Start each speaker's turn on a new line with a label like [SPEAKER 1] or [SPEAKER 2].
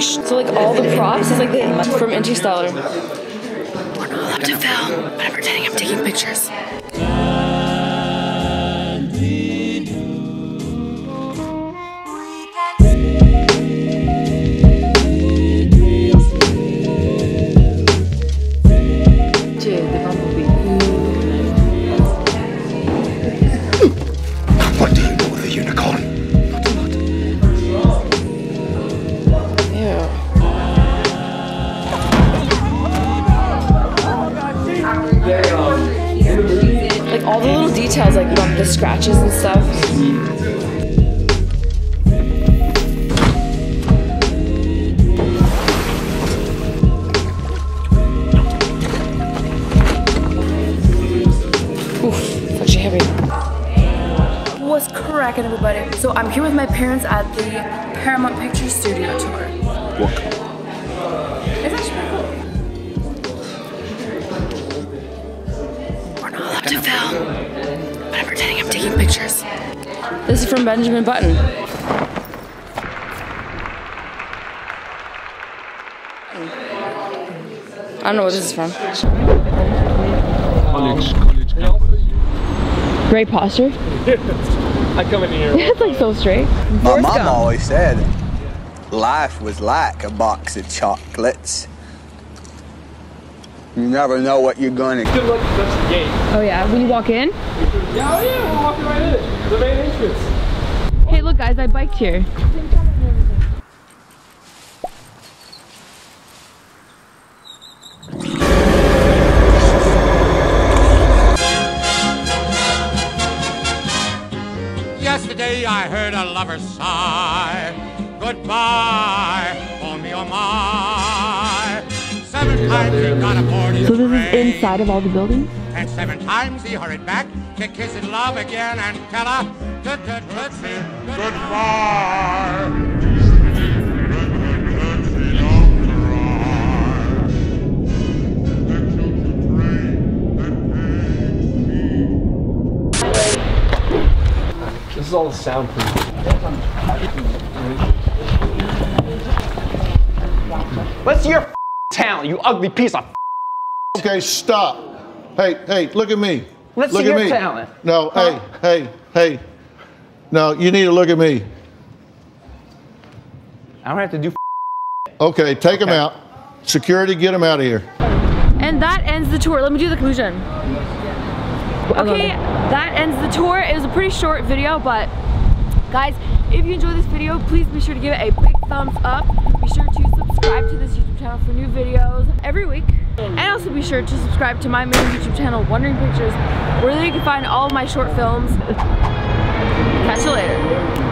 [SPEAKER 1] So like all the props is like from Interstellar. We're not allowed to film, but I'm pretending I'm taking pictures. Like all the little details, like about the scratches and stuff. Oof, it's actually heavy. What's cracking, everybody? So I'm here with my parents at the Paramount Pictures Studio tour. It's taking pictures. This is from Benjamin Button. I don't know what this is from.
[SPEAKER 2] College, college campus.
[SPEAKER 1] Great posture.
[SPEAKER 2] I come in here.
[SPEAKER 1] it's like so straight.
[SPEAKER 3] My
[SPEAKER 1] Forrest
[SPEAKER 3] mom
[SPEAKER 1] Gump.
[SPEAKER 3] always said life was like a box of chocolates. You never know what you're gonna
[SPEAKER 2] Good luck, that's the gate.
[SPEAKER 1] Oh yeah, when you walk in.
[SPEAKER 2] Yeah, oh yeah, we're walking right in. The main entrance.
[SPEAKER 1] Hey, look guys, I biked here.
[SPEAKER 4] Yesterday I heard a lover sigh. Goodbye, oh me, oh my.
[SPEAKER 1] So this is inside of all the buildings?
[SPEAKER 4] And seven times he hurried back to kiss his love again and tell her "Tut, tut, Tootsie, goodbye.
[SPEAKER 2] This is all the soundproof. Let's your f- talent, you ugly piece of
[SPEAKER 5] Okay, stop. Hey, hey, look at me.
[SPEAKER 2] Let's
[SPEAKER 5] look
[SPEAKER 2] see
[SPEAKER 5] at
[SPEAKER 2] your
[SPEAKER 5] me.
[SPEAKER 2] talent.
[SPEAKER 5] No, hey, hey, hey. No, you need to look at me.
[SPEAKER 2] I don't have to do
[SPEAKER 5] Okay, take him out. Security, get him out of here.
[SPEAKER 1] And that ends the tour. Let me do the conclusion. Okay, that ends the tour. It was a pretty short video, but guys, if you enjoyed this video, please be sure to give it a big thumbs up. Be sure to subscribe to this YouTube channel for new videos every week. And also be sure to subscribe to my main YouTube channel, Wondering Pictures, where you can find all of my short films. Catch you later.